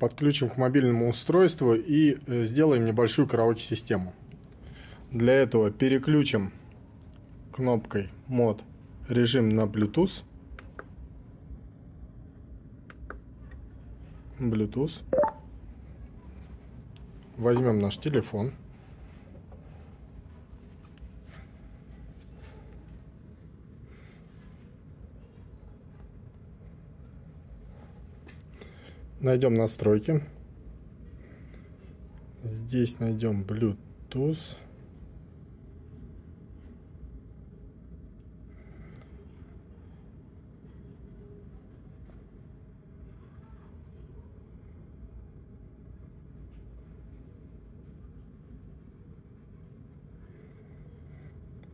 подключим к мобильному устройству и э, сделаем небольшую караоке-систему. Для этого переключим кнопкой мод режим на Bluetooth. Bluetooth. Возьмем наш телефон. Найдем настройки. Здесь найдем Bluetooth.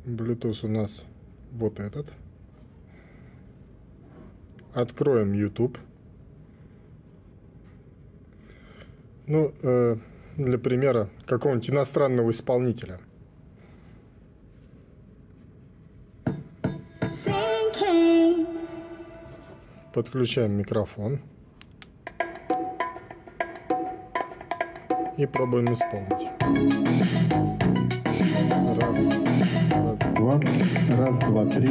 Bluetooth у нас вот этот. Откроем YouTube. Ну, э, для примера, какого-нибудь иностранного исполнителя. Подключаем микрофон. И пробуем исполнить. Раз, раз, два, раз, два, три.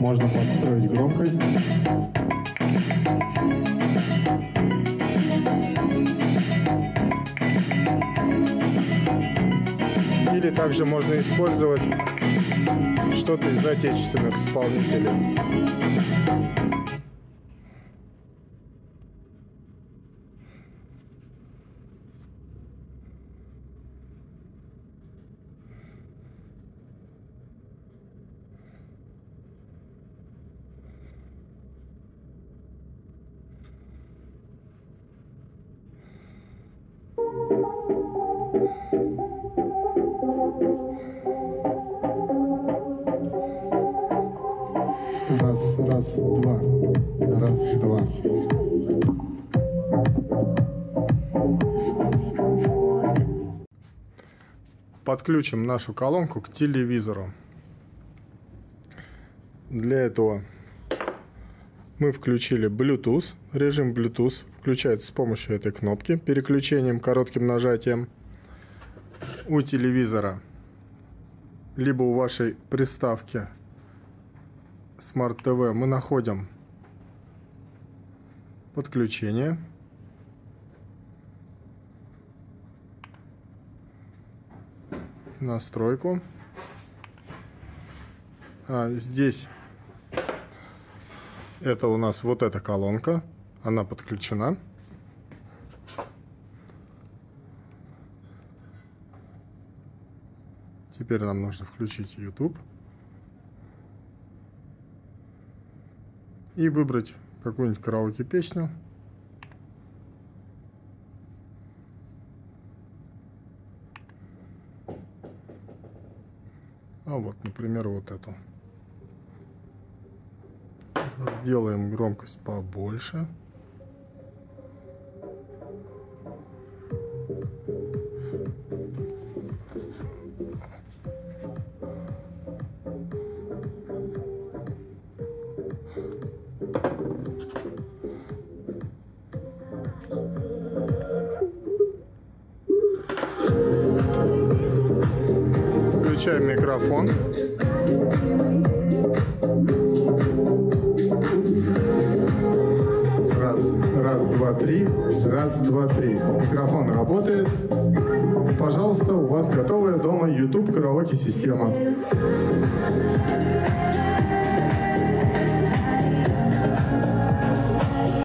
Можно подстроить громкость. Или также можно использовать что-то из отечественных исполнителей. Раз, раз, два. Раз, два. Подключим нашу колонку к телевизору. Для этого мы включили Bluetooth. Режим Bluetooth включается с помощью этой кнопки, переключением, коротким нажатием. У телевизора, либо у вашей приставки Smart TV мы находим подключение. Настройку. А, здесь это у нас вот эта колонка. Она подключена. Теперь нам нужно включить YouTube. И выбрать какую-нибудь караоке песню. А вот, например, вот эту. Сделаем громкость побольше. Включаем микрофон. Раз, раз, два, три. Раз, два, три. Микрофон работает. Пожалуйста, у вас готовая дома YouTube караоке система.